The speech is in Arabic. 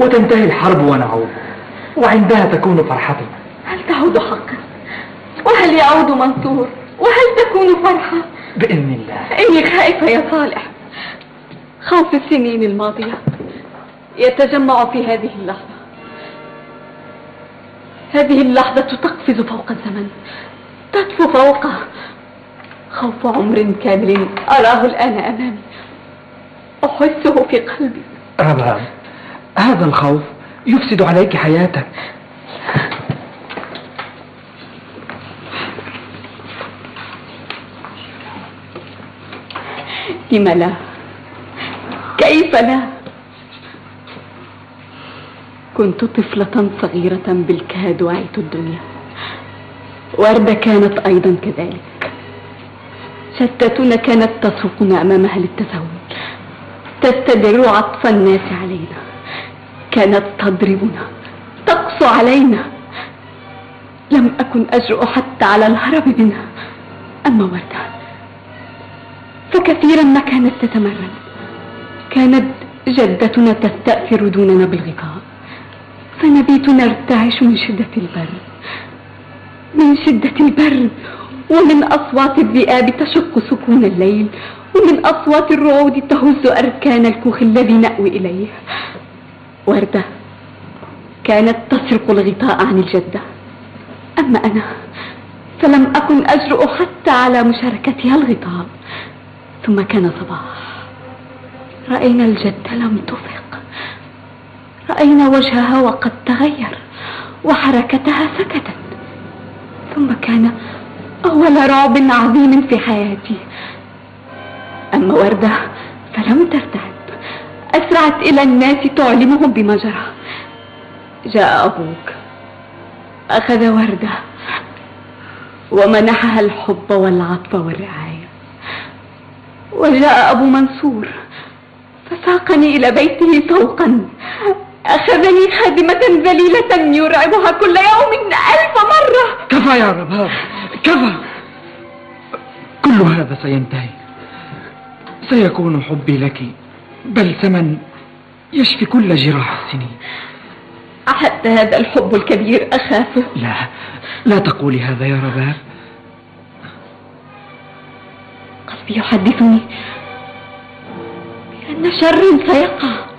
وتنتهي الحرب ونعود. وعندها تكون فرحتنا. هل تعود حقا؟ وهل يعود منصور؟ وهل تكون فرحة؟ بإذن الله. إني خائفة يا صالح. خوف السنين الماضية. يتجمع في هذه اللحظة. هذه اللحظة تقفز فوق الزمن. تطفو فوقه خوف عمر كامل أراه الآن أمامي. أحسه في قلبي. رباب هذا الخوف يفسد عليك حياتك. لم لا؟ كيف لا؟ كنت طفلة صغيرة بالكاد وعيت الدنيا. وردة كانت أيضا كذلك. شتاتنا كانت تسوقنا أمامها للتزاوج تستدر عطف الناس علينا. كانت تضربنا تقسو علينا. لم أكن أجرؤ حتى على الهرب منها. أما وردة فكثيرا ما كانت تتمرن. كانت جدتنا تستأثر دوننا بالغطاء. فنبيت نرتعش من شدة البرد من شدة البرد ومن أصوات الذئاب تشق سكون الليل ومن أصوات الرعود تهز أركان الكوخ الذي نأوي إليه. وردة كانت تسرق الغطاء عن الجدة. أما أنا فلم أكن أجرؤ حتى على مشاركتها الغطاء. ثم كان صباح. رأينا الجدة لم تفق. رأينا وجهها وقد تغير وحركتها سكتت. ثم كان أول رعب عظيم في حياتي. أما وردة فلم ترتعب أسرعت إلى الناس تعلمهم بما جرى. جاء أبوك أخذ وردة ومنحها الحب والعطف والرعاية. وجاء أبو منصور فساقني إلى بيته سوقا أخذني خادمة ذليلة يرعبها كل يوم ألف مرة. كفى يا رباب كفى. كل هذا سينتهي. سيكون حبي لك. بلسما يشفي كل جراح السنين. حتى هذا الحب الكبير أخافه؟ لا لا تقولي هذا يا رباب قلبي يحدثني بأن شر سيقع.